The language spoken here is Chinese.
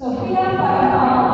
Sofia Faraó